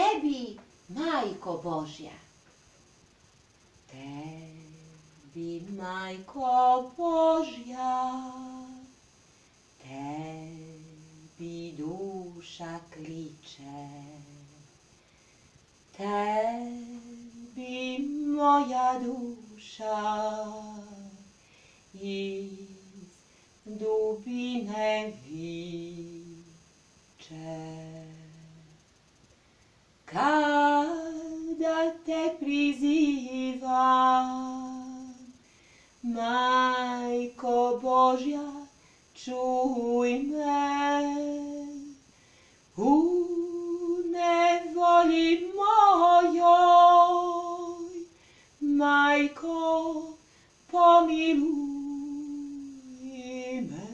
tebi, majko Božja. Tebi, majko Božja, tebi duša kliče. Tebi moja duša iz dubine viče. Kada te prizivam, Majko Božja, čuj me. U nevoli mojoj, Majko, pomiluj me.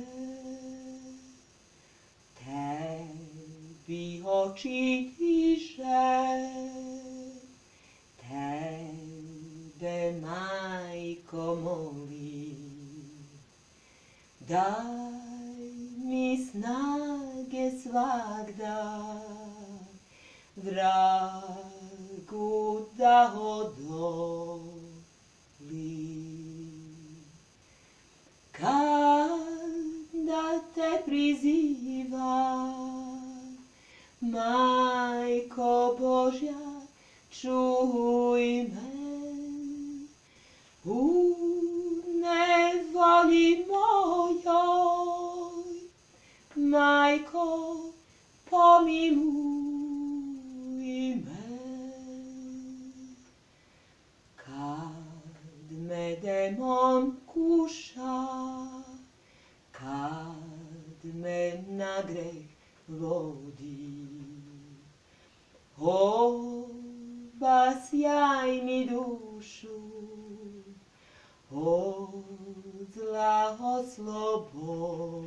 Tebi oči tiše, Tebe, Majko, molim. Daj mi snage svak dan, vragu da odolim. Kada čuj me. U nevoli mojoj, Majko, pomiluj me. Kad me demon kuša, kad me na greh vodi, obasjaj mi dušu, od zla oslobodi.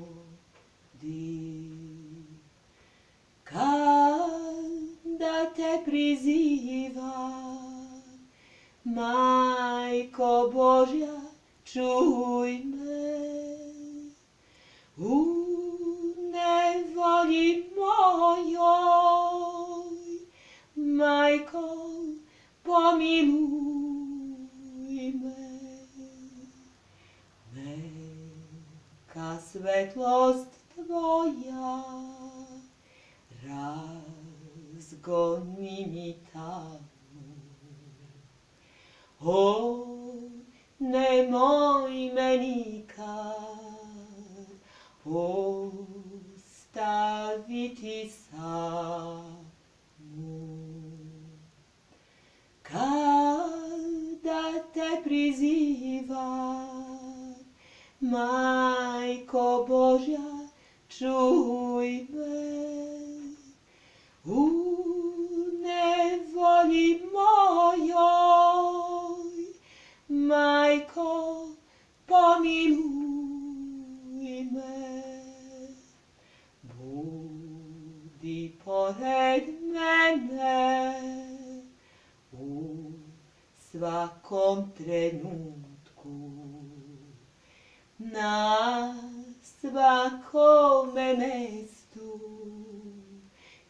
Kada te prizivam, Majko Božja, čuj me. Pomiluj me. Neka svetlost tvoja razgoni mi tamu. O, nemoj me nikad ostaviti samu. Prizivam, Majko Božja, čuj me. U svakom trenutku. Na svakome mestu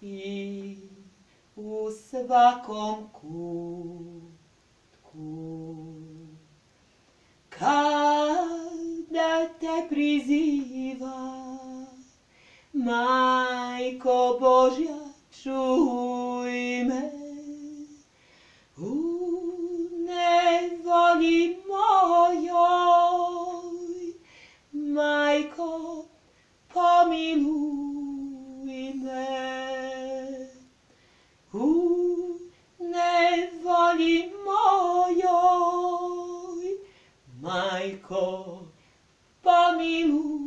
i u svakom kutku. Kada te prizivam, Majko Božja, čuj me. Mojoj, Majko, pomiluj